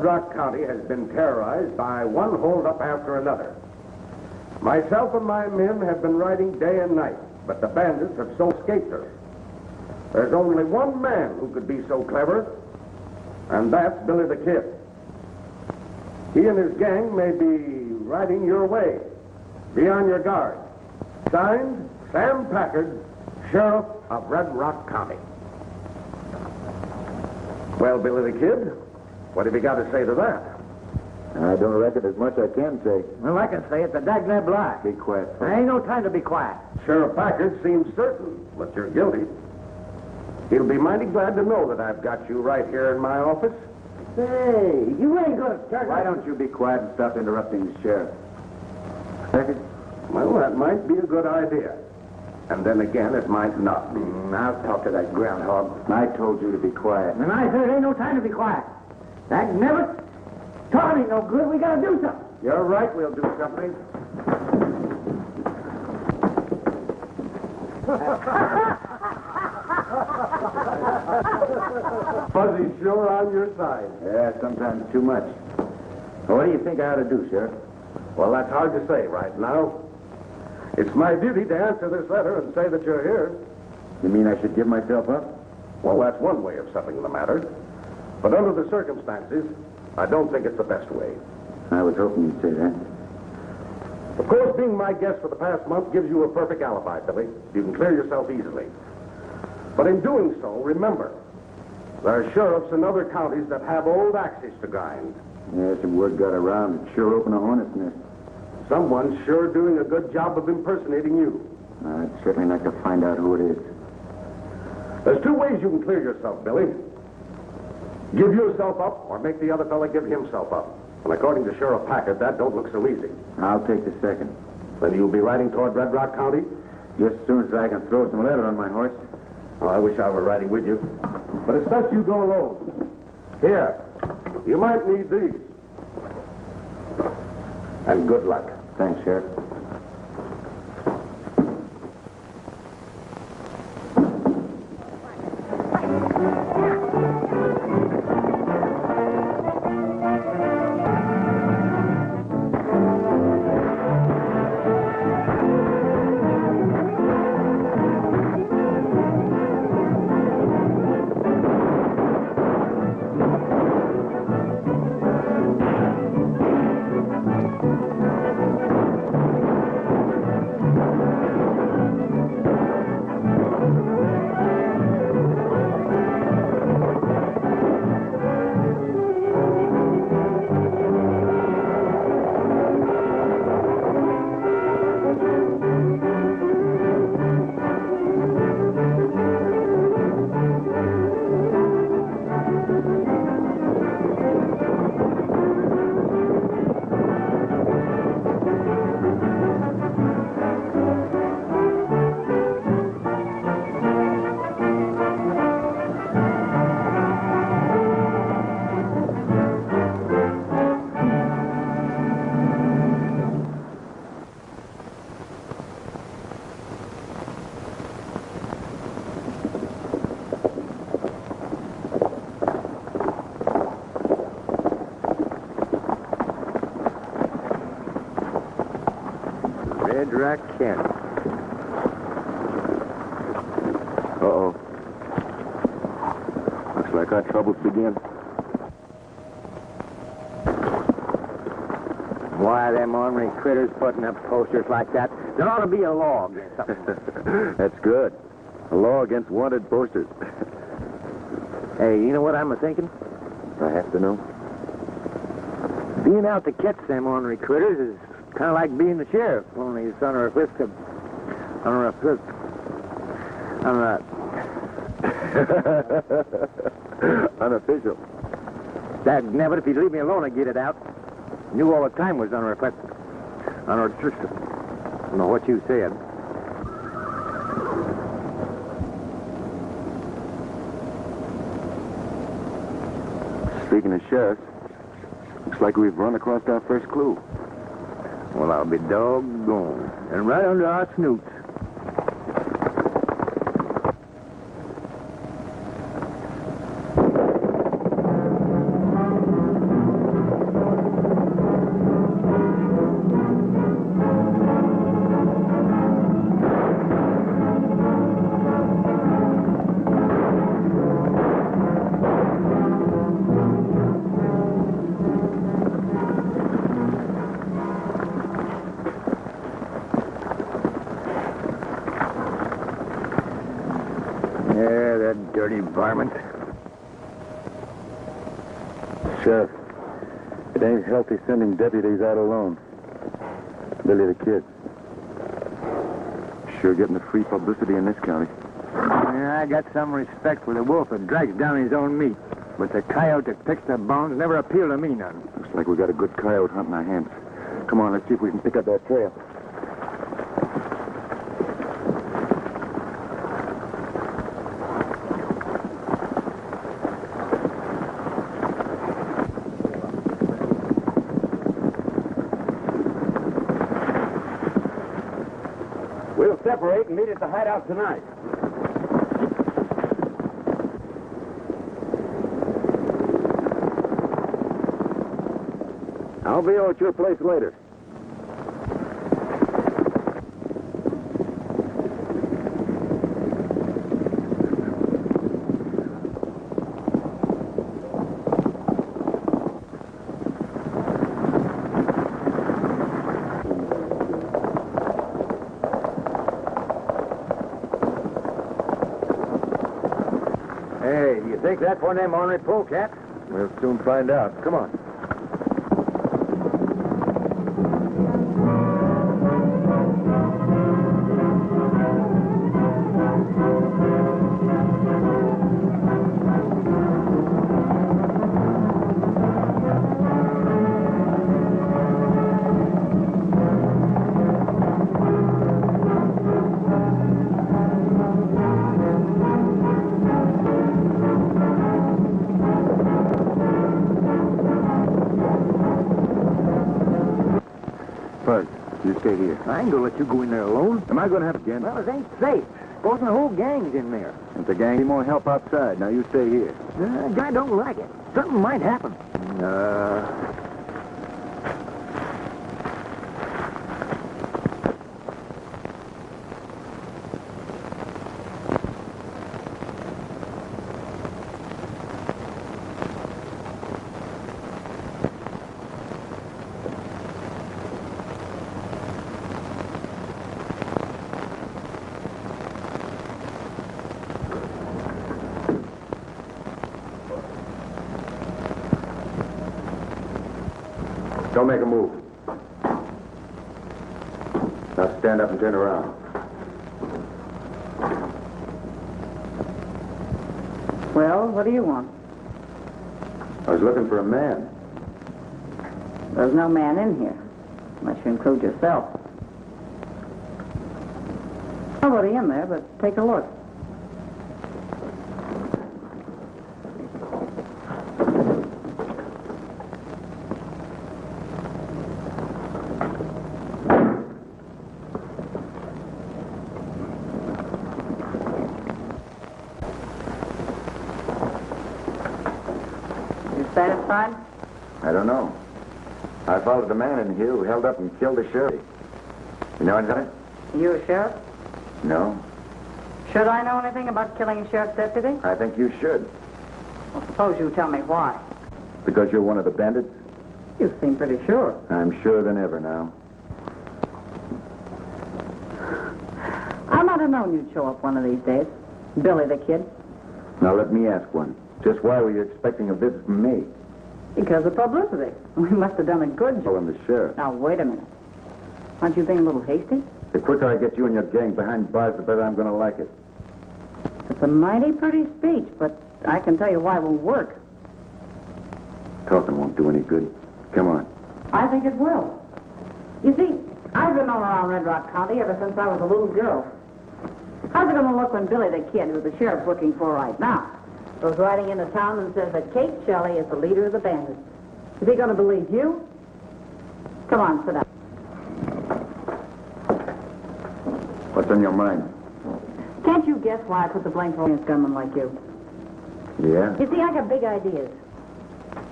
Red Rock County has been terrorized by one holdup after another. Myself and my men have been riding day and night, but the bandits have so escaped us. There's only one man who could be so clever, and that's Billy the Kid. He and his gang may be riding your way. Be on your guard. Signed, Sam Packard, Sheriff of Red Rock County. Well, Billy the Kid, what have you got to say to that? I don't reckon as much I can say. Well, I can say it's a dagnab lie. Be quiet, folks. There ain't no time to be quiet. Sheriff Packard seems certain that you're guilty. He'll be mighty glad to know that I've got you right here in my office. Say, you ain't gonna start. Why don't you be quiet and stop interrupting the sheriff? Well, that might be a good idea. And then again, it might not be. Mm, I'll talk to that groundhog. I told you to be quiet. And I said, ain't no time to be quiet. That never. Ain't no good. We gotta do something. You're right, we'll do something. Fuzzy's sure on your side. Yeah, sometimes too much. Well, what do you think I ought to do, Sheriff? Well, that's hard to say right now. It's my duty to answer this letter and say that you're here. You mean I should give myself up? Well, that's one way of settling the matter. But under the circumstances, I don't think it's the best way. I was hoping you'd say that. Of course, being my guest for the past month gives you a perfect alibi, Billy. You can clear yourself easily. But in doing so, remember, there are sheriffs in other counties that have old axes to grind. Yeah, some word got around. It sure opened a hornet's nest. Someone's sure doing a good job of impersonating you. I'd certainly like to find out who it is. There's two ways you can clear yourself, Billy. Give yourself up or make the other fella give himself up. And according to Sheriff Packard, that don't look so easy. I'll take the second. Then you'll be riding toward Red Rock County? Just as soon as I can throw some leather on my horse. Oh, I wish I were riding with you. But it's best you go alone. Here, you might need these. And good luck. Thanks, Sheriff. Red Rock County. Uh-oh. Looks like our troubles begin. Why are them ornery critters putting up posters like that? There ought to be a law against something. That's good. A law against wanted posters. hey, you know what I'm a-thinking? I have to know. Being out to catch them ornery critters is kind of like being the sheriff, only it's under a whisk of... Under a whisk... Under a... Unofficial. That never, if you'd leave me alone, I'd get it out. Knew all the time was under a whisk... Under a... I don't know what you said. Speaking of sheriffs, looks like we've run across our first clue. Well, I'll be doggone. And right under our snoots. Red, dirty varmint. Sheriff, it ain't healthy sending deputies out alone. Billy the Kid. Sure getting the free publicity in this county. Yeah, I got some respect for the wolf that drags down his own meat. But the coyote that picks the bones never appealed to me none. Looks like we got a good coyote hunt in our hands. Come on, let's see if we can pick up that trail. We'll separate and meet at the hideout tonight. I'll be over at your place later. Think that's one of them ornery polecats? We'll soon find out. Come on. I ain't gonna let you go in there alone. Am I going to have again? Well, it ain't safe. Supposing the whole gang's in there. If the gang need more help outside, now you stay here. Uh, guy don't like it. Something might happen. Uh, don't make a move. Now stand up and turn around. Well, what do you want? I was looking for a man. There's no man in here, unless you include yourself. Nobody in there, but take a look. Satisfied? I don't know. I followed the man in here who held up and killed the sheriff. You know anything? You a sheriff? No. Should I know anything about killing a sheriff's deputy? I think you should. Well, suppose you tell me why. Because you're one of the bandits? You seem pretty sure. I'm sure than ever now. I might have known you'd show up one of these days. Billy the kid. Now let me ask one. Just why were you expecting a visit from me? Because of publicity. We must have done a good Oh, job. and the sheriff. Now, wait a minute. Aren't you being a little hasty? The quicker I get you and your gang behind bars, the better I'm going to like it. It's a mighty pretty speech, but I can tell you why it won't work. Talking won't do any good. Come on. I think it will. You see, I've been all around Red Rock County ever since I was a little girl. How's it going to look when Billy the kid, who the sheriff's looking for right now, goes riding into town and says that Kate Shelby is the leader of the bandits? Is he going to believe you? Come on, sit down. What's on your mind? Can't you guess why I put the blame on a gunman like you? Yeah? You see, I got big ideas.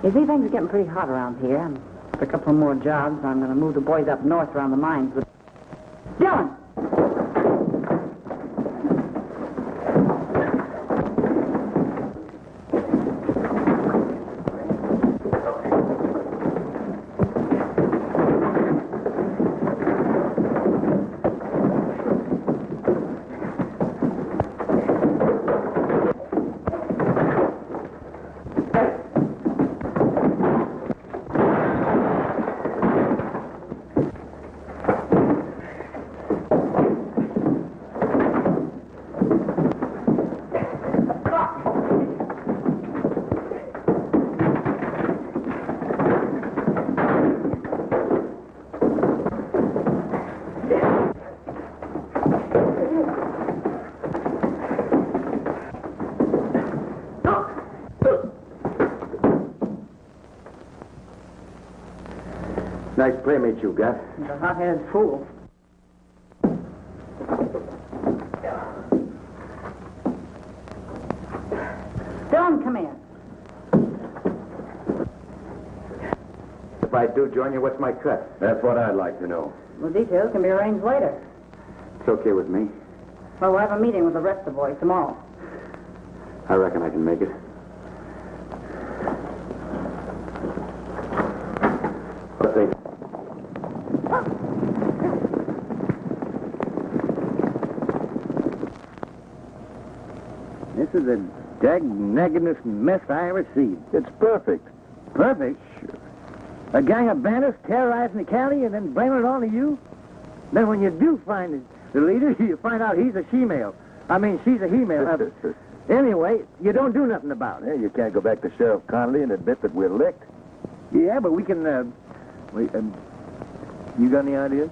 You see, things are getting pretty hot around here. And for a couple more jobs, I'm going to move the boys up north around the mines. But... Dylan! Nice playmate you got. He's a hot-headed fool. Dylan, come here. If I do join you, what's my cut? That's what I'd like to know. The details can be arranged later. It's okay with me. Well, we'll have a meeting with the rest of the boys tomorrow. I reckon I can make it. What they... This is the dag mess I ever seen. It's perfect. Perfect. Sure. A gang of bandits terrorizing the county and then blaming it on to you? Then when you do find the- the leader, you find out he's a she-male. I mean, she's a he-male. Uh, anyway, you don't do nothing about it. Yeah, you can't go back to Sheriff Connolly and admit that we're licked. Yeah, but we can, uh, we, um, you got any ideas?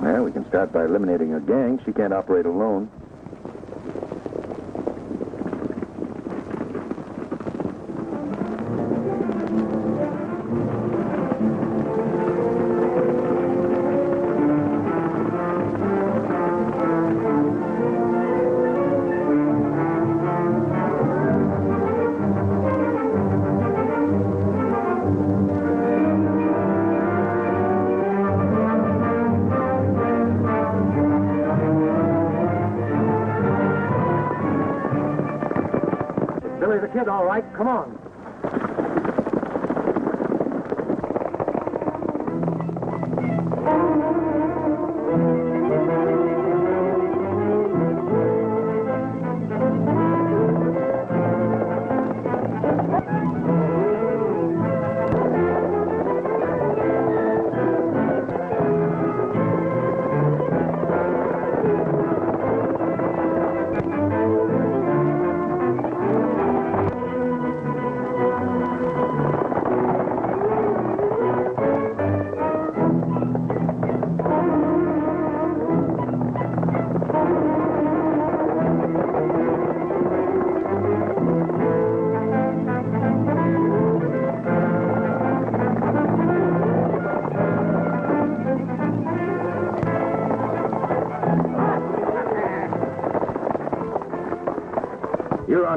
Well, we can start by eliminating her gang. She can't operate alone.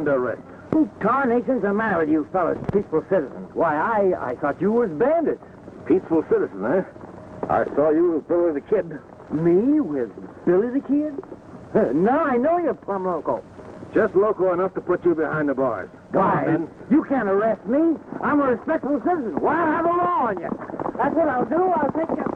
You're under arrest. Who tarnation's the matter with you fellas, peaceful citizens? Why, I, I thought you was bandits. Peaceful citizen, eh? I saw you with Billy the Kid. Me with Billy the Kid? now I know you're plumb loco. Just local enough to put you behind the bars. Why? then. You can't arrest me. I'm a respectable citizen. Why I have a law on you? That's what I'll do. I'll take you.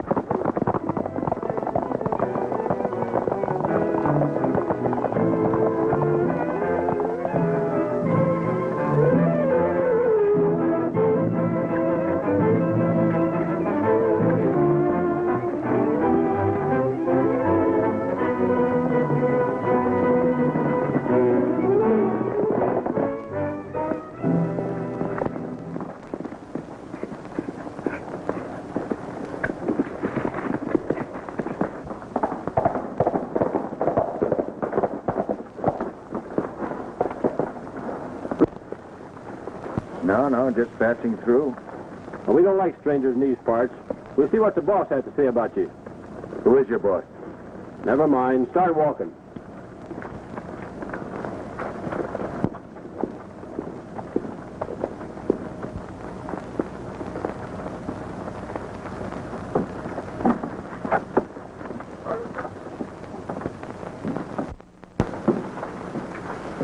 Passing through. Well, we don't like strangers in these parts. We'll see what the boss has to say about you. Who is your boss? Never mind. Start walking.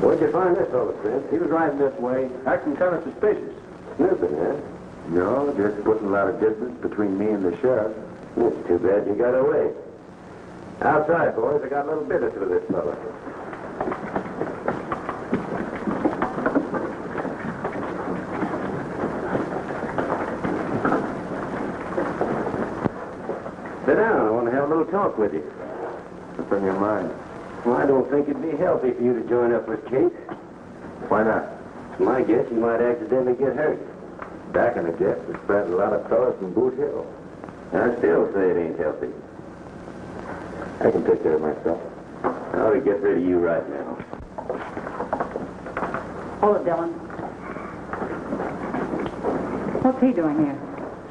Where'd you find this Prince? He was riding this way, acting kind of suspicious. No, just putting a lot of distance between me and the sheriff. It's too bad you got away. Outside, boys, I got a little business with this fellow. Sit down. I want to have a little talk with you. What's on your mind? Well, I don't think it'd be healthy for you to join up with Kate. Why not? It's my guess you might accidentally get hurt. Back in the guess, we spread a lot of fellas from Boot Hill. I still say it ain't healthy. I can take care of myself. I ought to get rid of you right now. Hold it, Dylan. What's he doing here?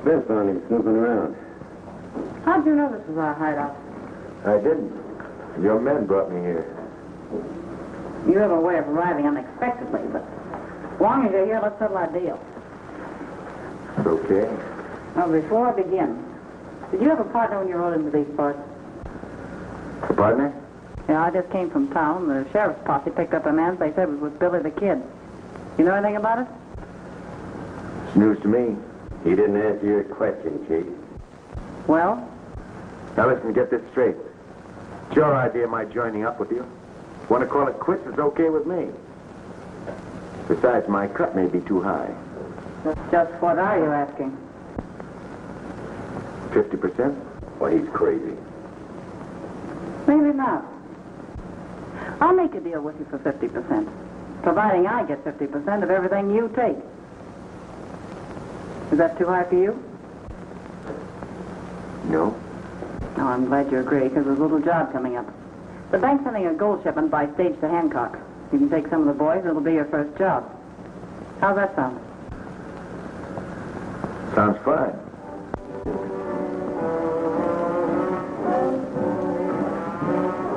Smith found him snooping around. How'd you know this was our hideout? I didn't. Your men brought me here. You have a way of arriving unexpectedly, but as long as you're here, let's settle our deal. Okay. Now, before I begin, did you have a partner when you rode into these parts? A partner? Yeah, I just came from town. The sheriff's posse picked up a man they said it was Billy the Kid. You know anything about it? It's news to me. He didn't answer your question, Chief. Well, Now listen, get this straight. It's your idea, of my joining up with you. Want to call it quits, it's okay with me. Besides, my cut may be too high. just what are you asking? 50%? Well, he's crazy. Maybe not. I'll make a deal with you for 50%, providing I get 50% of everything you take. Is that too high for you? No? No, I'm glad you agree, because there's a little job coming up. The bank's sending a gold shipment by stage to Hancock. You can take some of the boys, it'll be your first job. How's that sound? Sounds fine.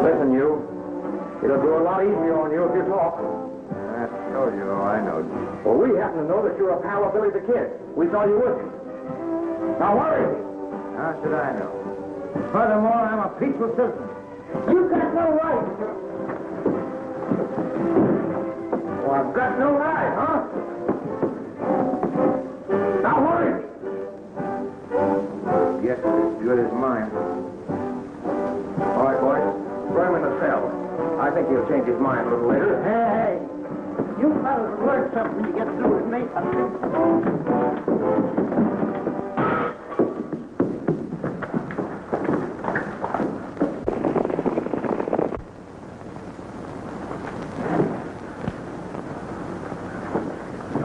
Listen, you. It'll do a lot easier on you if you talk. I told you, I know. Well, we happen to know that you're a pal of Billy the Kid. We saw you with him. Now, where is he? How should I know? Furthermore, I'm a peaceful citizen. You've got no right. I've got no right, huh? Now, he? Guess as good as mine. All right, boys. Throw him in the cell. I think he'll change his mind a little later. Hey, hey. You fellas learn something when you get through with me.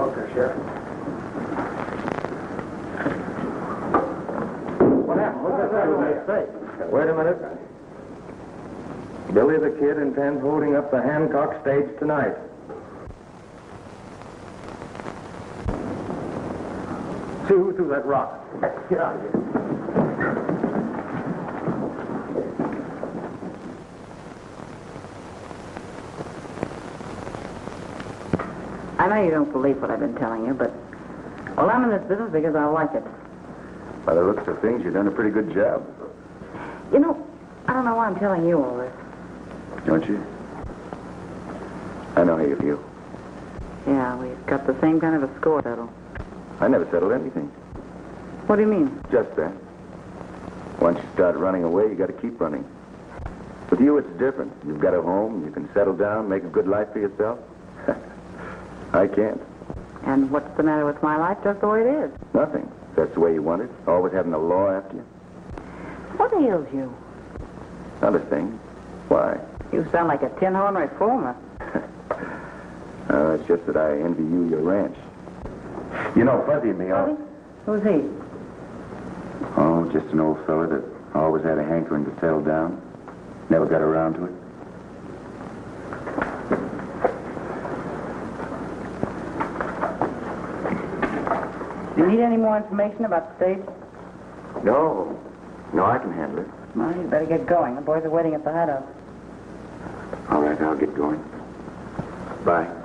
Okay, Sheriff. What happened? What's that say? Wait a minute. Billy the Kid intends holding up the Hancock stage tonight. See who threw that rock. Get out of here. I know you don't believe what I've been telling you, but, well, I'm in this business because I like it. By the looks of things, you've done a pretty good job. You know, I don't know why I'm telling you all this. Don't you? I know how you feel. Yeah, we've got the same kind of a score settled. I never settled anything. What do you mean? Just that. Once you start running away, you got to keep running. With you, it's different. You've got a home. You can settle down, make a good life for yourself. I can't. And what's the matter with my life? Just the way it is. Nothing. That's the way you want it. Always having the law after you. What ails you? Other thing. Why? You sound like a tin horn reformer. Uh, it's just that I envy you your ranch. You know Fuzzy and me. Fuzzy? Who's he? Oh, just an old fella that always had a hankering to settle down. Never got around to it. Do you need any more information about the stage? No. No, I can handle it. Well, you better get going. The boys are waiting at the hideout. All right, I'll get going. Bye.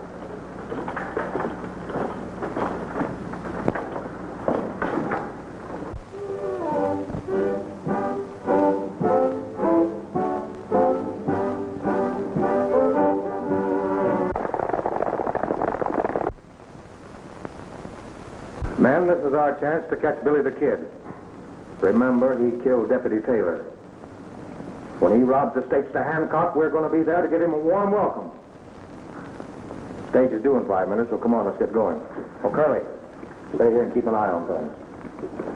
Is our chance to catch Billy the Kid. Remember, he killed Deputy Taylor. When he robs the stakes to Hancock, we're going to be there to give him a warm welcome. Stage is due in five minutes, so come on, let's get going. Oh, Curly, stay here and keep an eye on things.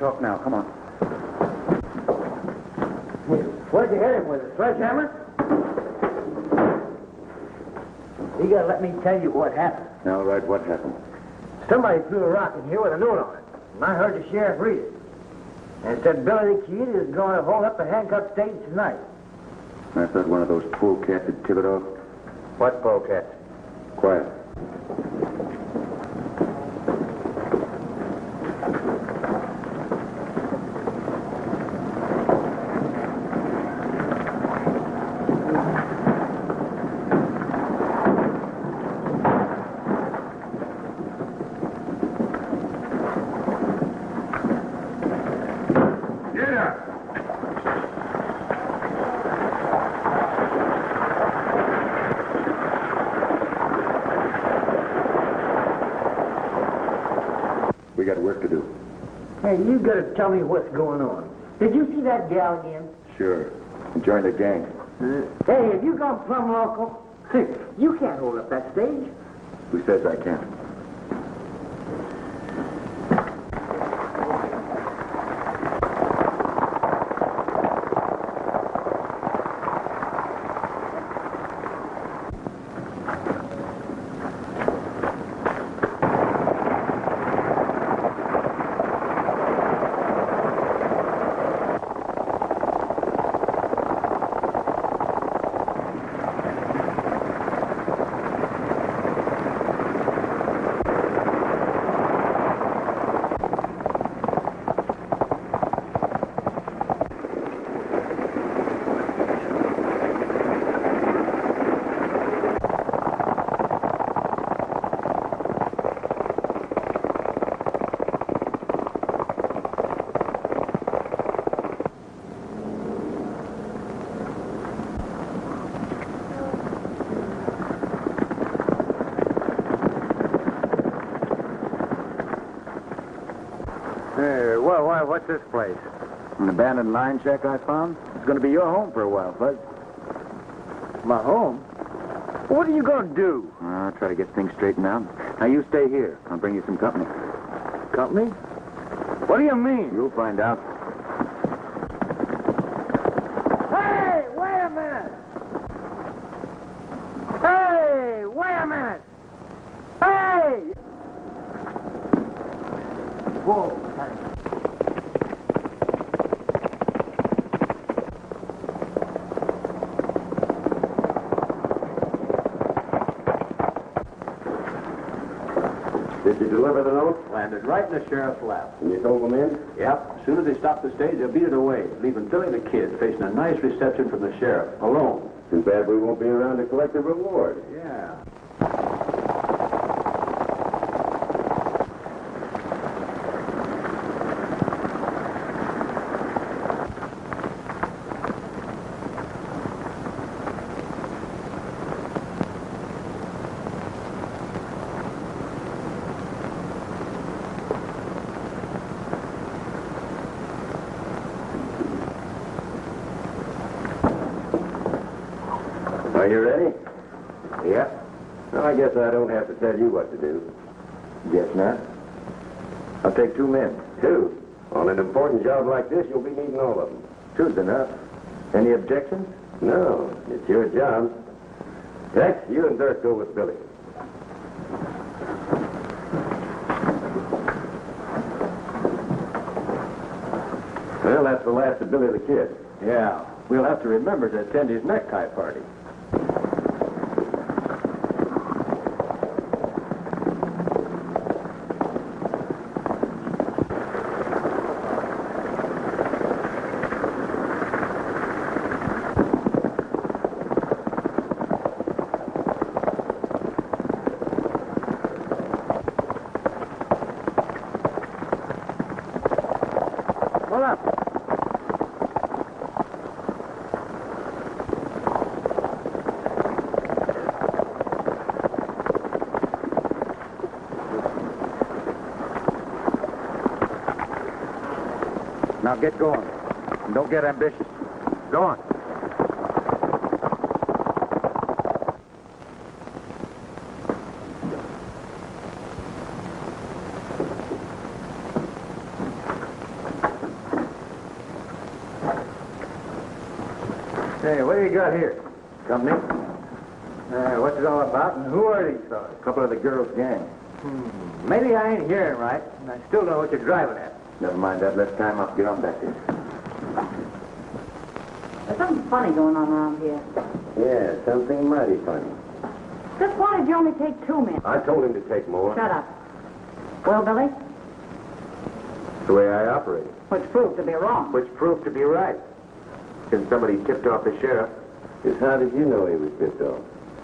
Talk now. Come on. Where'd you hit him with? A sledgehammer? You gotta let me tell you what happened. All right, what happened? Somebody threw a rock in here with a note on it. And I heard the sheriff read it. And it said Billy the Kid is going to hold up the Hancock stage tonight. I thought one of those polecats had tipped it off. What pole polecat? Quiet. Get up. We got work to do. Hey, you gotta tell me what's going on. Did you see that gal again? Sure. Join the gang. Hey, have you gone plumb local? you can't hold up that stage. Who says I can't? Hey, well, why, what's this place? An abandoned line shack I found? It's going to be your home for a while, Fuzz. My home? What are you gonna do? I'll try to get things straightened out. Now, you stay here. I'll bring you some company. Company? What do you mean? You'll find out. Hey, wait a minute! Hey, wait a minute! Hey! Whoa, Did you deliver the Right in the sheriff's lap. And you told them in? Yep. As soon as they stopped the stage, they'll beat it away, leaving Billy the Kid facing a nice reception from the sheriff, alone. Too bad we won't be around to collect the reward. Yeah. Are you ready? Yep. Well, I guess I don't have to tell you what to do. Guess not. I'll take two men. Two? On an important job like this, you'll be needing all of them. Two's enough. Any objections? No. It's your job. Tex, you and Dirk go with Billy. Well, that's the last of Billy the Kid. Yeah. We'll have to remember to attend his necktie party. Get going. And don't get ambitious. Go on. Hey, what do you got here? Company? Uh, what's it all about, and who are these fellas? A couple of the girls' gang. Maybe I ain't hearing right, and I still don't know what you're driving at. Never mind that. Let's time up. Get on back there. There's something funny going on around here. Yeah, something mighty funny. Just why did you only take two men? I told him to take more. Shut up. Well, Billy, It's the way I operate. which proved to be wrong. Which proved to be right. Since somebody tipped off the sheriff. Just how did you know he was tipped off?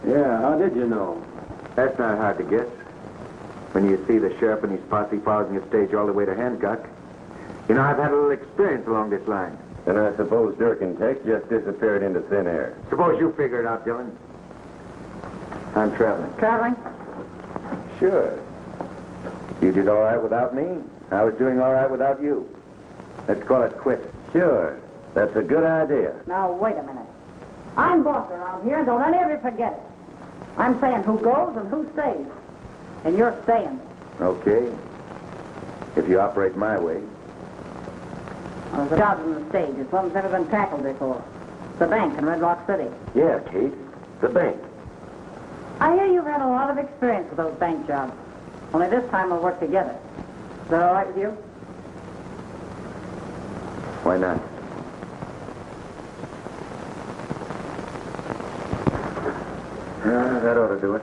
Yeah, how did you know? That's not hard to guess. When you see the sheriff and his posse following a stage all the way to Hancock. You know, I've had a little experience along this line. And I suppose Dirk and Tex just disappeared into thin air. Suppose you figure it out, Dylan. I'm traveling. Traveling? Sure. You did all right without me. I was doing all right without you. Let's call it quits. Sure. That's a good idea. Now, wait a minute. I'm boss around here, and don't any of you forget it. I'm saying who goes and who stays. And you're staying. Okay. If you operate my way. Well, there's a job on the stage. It's one that's never been tackled before. The bank in Red Rock City. Yeah, Kate. The bank. I hear you've had a lot of experience with those bank jobs. Only this time we'll work together. Is that all right with you? Why not? Ah, that ought to do it.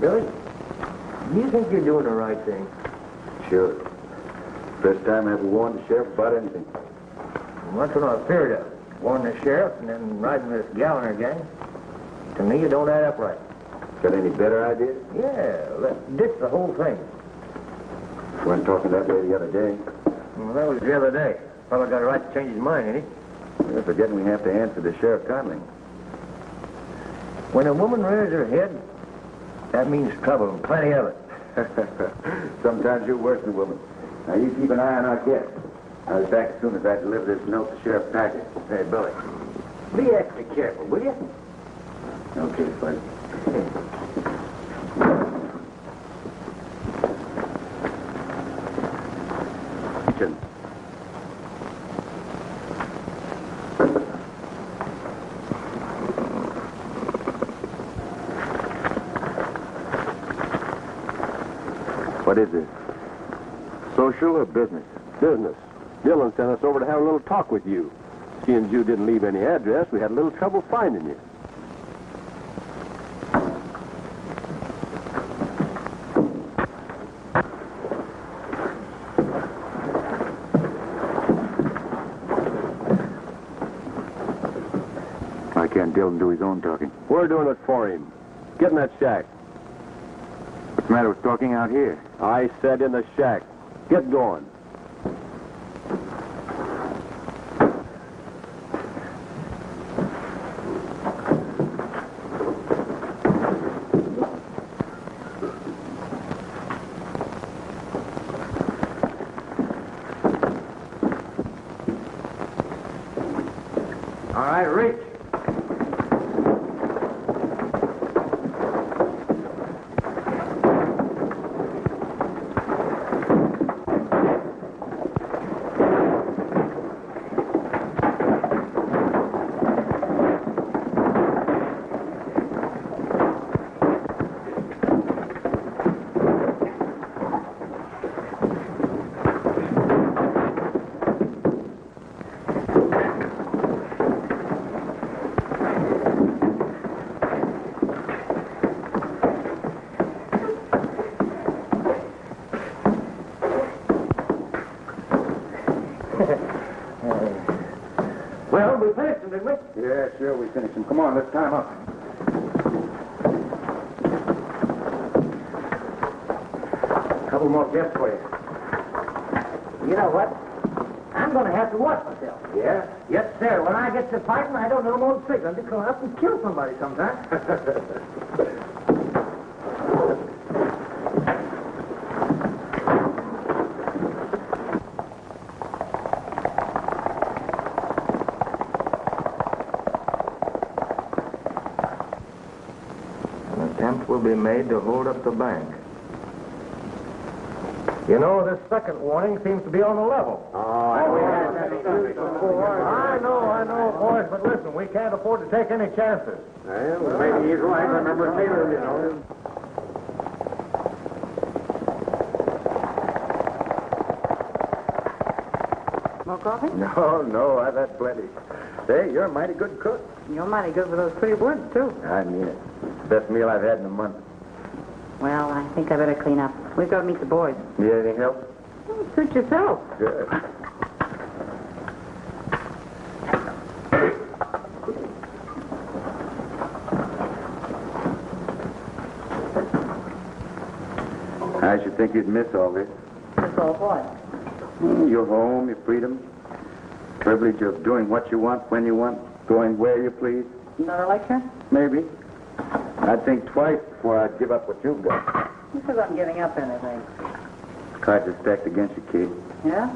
Billy, do you think you're doing the right thing? Sure. First time I ever warned the sheriff about anything. Well, that's what I feared of. Warn the sheriff and then riding this Galliner gang. To me, it don't add up right. Got any better ideas? Yeah, let's ditch the whole thing. Weren't talking that way the other day. Well, that was the other day. Fellow got a right to change his mind, ain't he? You're forgetting we have to answer to Sheriff Conley. When a woman rears her head, that means trouble, and plenty of it. Sometimes you're worse than a woman. Now, you keep an eye on our guest. I'll be back as soon as I deliver this note to Sheriff Packard. Hey, Billy, be extra careful, will you? Okay, Spike. What is this? Social or business? Business. Dylan sent us over to have a little talk with you. She and you didn't leave any address, we had a little trouble finding you. Why can't Dylan do his own talking? We're doing it for him. Get in that shack. What's the matter with talking out here? I said in the shack. Get going. All right, reach. Well, we finished them, didn't we? Yeah, sure, we finished him. Come on, let's time up. Couple more guests for you. You know what? I'm going to have to watch myself. Yeah? Yes, sir. When I get to fighting, I don't know more than going to come up and kill somebody sometime. An attempt will be made to hold up the bank. You know, this second warning seems to be on the level. Oh, I know, oh, I know, boys, but listen, we can't afford to take any chances. Well, maybe he's right. I remember Taylor, you know. More coffee? No, no, I've had plenty. Say, you're a mighty good cook. You're mighty good with those pretty words, too. I mean it. Best meal I've had in a month. Well, I think I better clean up. We've got to meet the boys. Need anything else? Oh, suit yourself. Good. I should think you'd miss all this. That's all what? Hmm, Your home, your freedom, privilege of doing what you want, when you want, going where you please. Another lecture? Maybe. I'd think twice before I'd give up what you've got. Who says I'm giving up anything? Cards are stacked against you, kid. Yeah?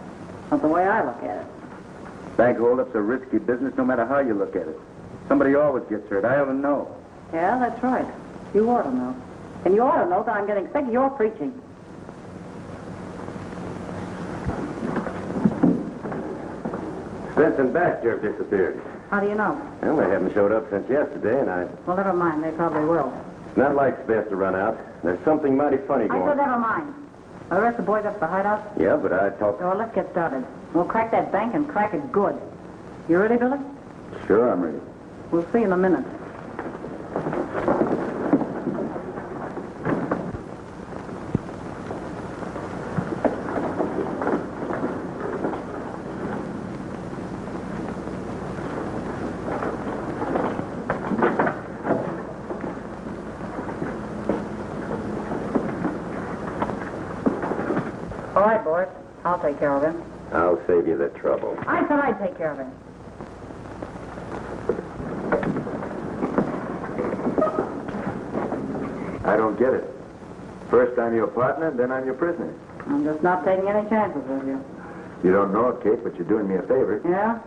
Not the way I look at it. Bank holdups are risky business no matter how you look at it. Somebody always gets hurt. I ought to know. Yeah, that's right. You ought to know. And you ought to know that I'm getting sick of your preaching. Spence and Baxter have disappeared. How do you know? Well, they haven't showed up since yesterday, and I... Well, never mind. They probably will. It's not like Spence to run out. There's something mighty funny going. I going said never mind. Are the rest of the boys up at the hideout? Yeah, but I talked... Well, let's get started. We'll crack that bank and crack it good. You ready, Billy? Sure, I'm ready. We'll see in a minute. All right, boys. I'll take care of him. I'll save you the trouble. I said I'd take care of him. I don't get it. First I'm your partner, then I'm your prisoner. I'm just not taking any chances with you. You don't know it, Kate, but you're doing me a favor. Yeah?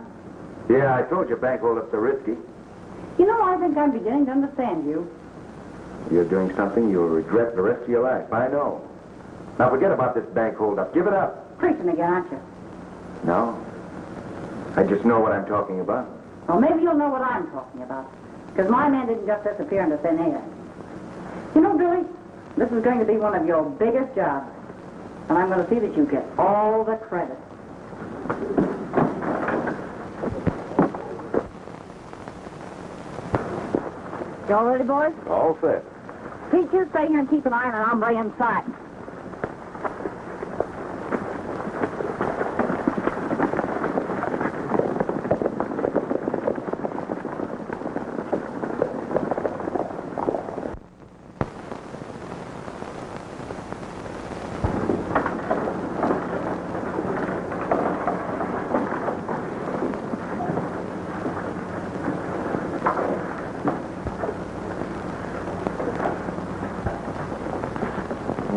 Yeah, I told you bank holdups are risky. You know, I think I'm beginning to understand you. You're doing something you'll regret the rest of your life. I know. Now forget about this bank holdup. Give it up. Preaching again, aren't you? No. I just know what I'm talking about. Well, maybe you'll know what I'm talking about. Because my man didn't just disappear into thin air. You know, Billy, this is going to be one of your biggest jobs. And I'm going to see that you get all the credit. Y'all ready, boys? All set. Pete, you stay here and keep an eye on hombre inside.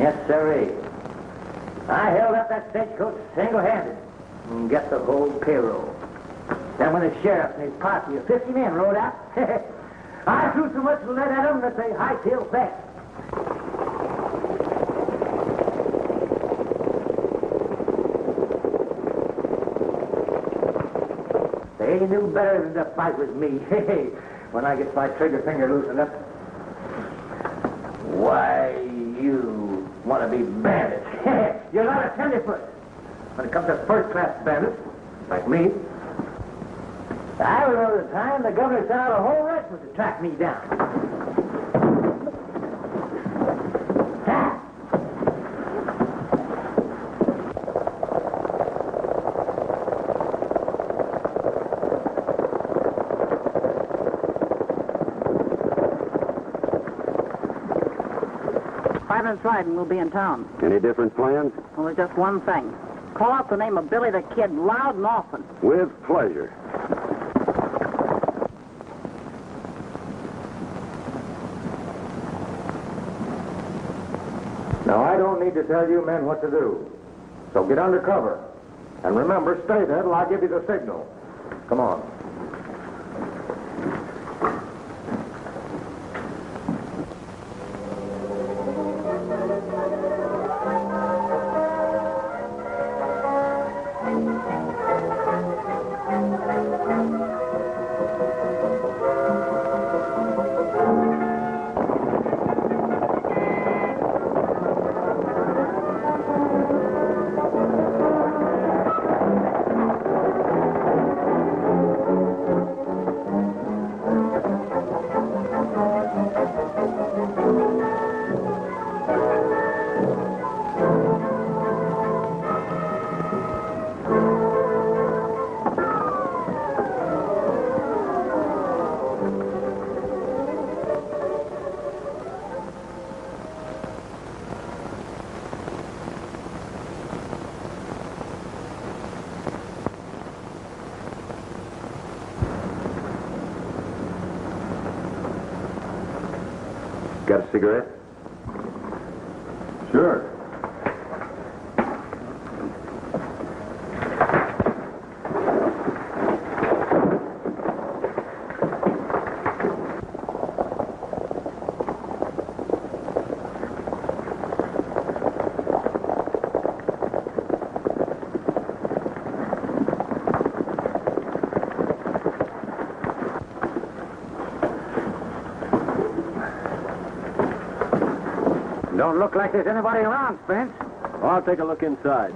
Yes, sirree. I held up that stagecoach single-handed and get the whole payroll. Then when the sheriff and his posse of 50 men rode out, I threw so much lead at them that they hightailed back. They knew better than to fight with me. when I get my trigger finger loosened up. Why, you want to be bandits. You're not a tenderfoot. When it comes to first-class bandits, like me, I remember the time the governor sent out a whole regiment to track me down. Five minutes and we'll be in town. Any different plans? Well, there's just one thing. Call out the name of Billy the Kid loud and often. With pleasure. Now, I don't need to tell you men what to do. So get under cover. And remember, stay there till I give you the signal. Come on. Cigarette? Sure. Don't look like there's anybody around, Spence. I'll take a look inside.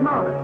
amount.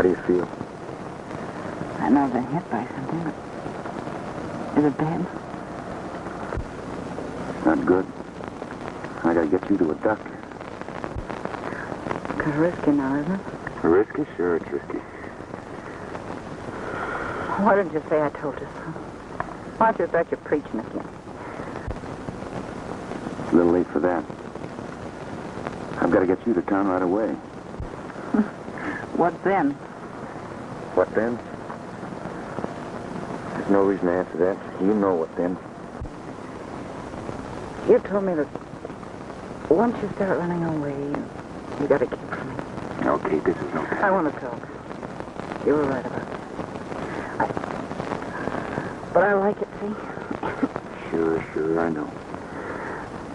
How do you feel? I know I've been hit by something, but is it bad? Not good. I gotta get you to a doctor. Kind of risky now, isn't it? Risky? Sure, it's risky. Why didn't you say I told you so? Why don't you start your preaching again? A little late for that. I've got to get you to town right away. What then? What then? There's no reason to answer that. You know what then. You told me that once you start running away, you got to keep from me. No, Kate, this is no time. I want to talk. You were right about that. I, but I like it, see? Sure, sure, I know.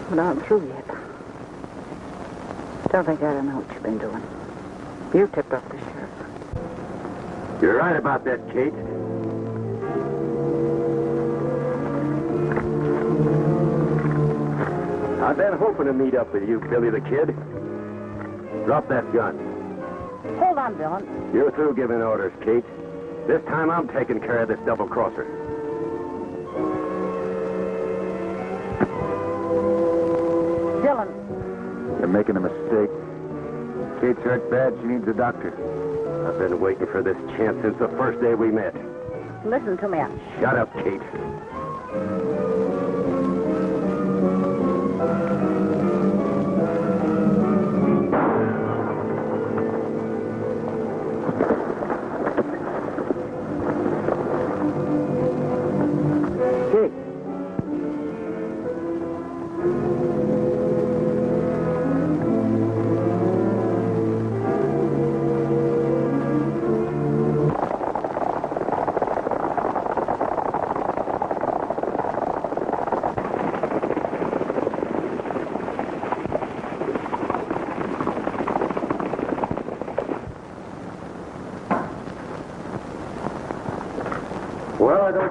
But I'm through yet. Don't think I don't know what you've been doing. You tipped off the. You're right about that, Kate. I've been hoping to meet up with you, Billy the Kid. Drop that gun. Hold on, Dylan. You're through giving orders, Kate. This time I'm taking care of this double-crosser. Dylan, You're making a mistake. Kate's hurt bad. She needs a doctor. I've been waiting for this chance since the first day we met. listen to me. Shut up, Kate. Kate.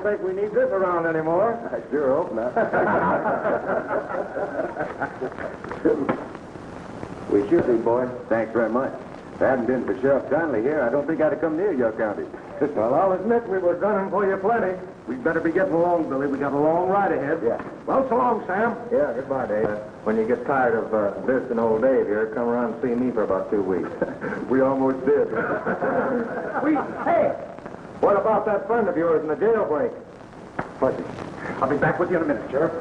Think we need this around anymore. I sure hope not. We should be, boy. Thanks very much. If it hadn't been for Sheriff Conley here, I don't think I'd have come near your county. well, I'll admit we were gunning for you plenty. We'd better be getting along, Billy. We got a long ride ahead. Yeah. Well, so long, Sam. Yeah, goodbye, Dave. When you get tired of uh, visiting old Dave here, come around and see me for about two weeks. we almost did. we, hey, what about that friend of yours in the jailbreak? Fuzzy. I'll be back with you in a minute, Sheriff.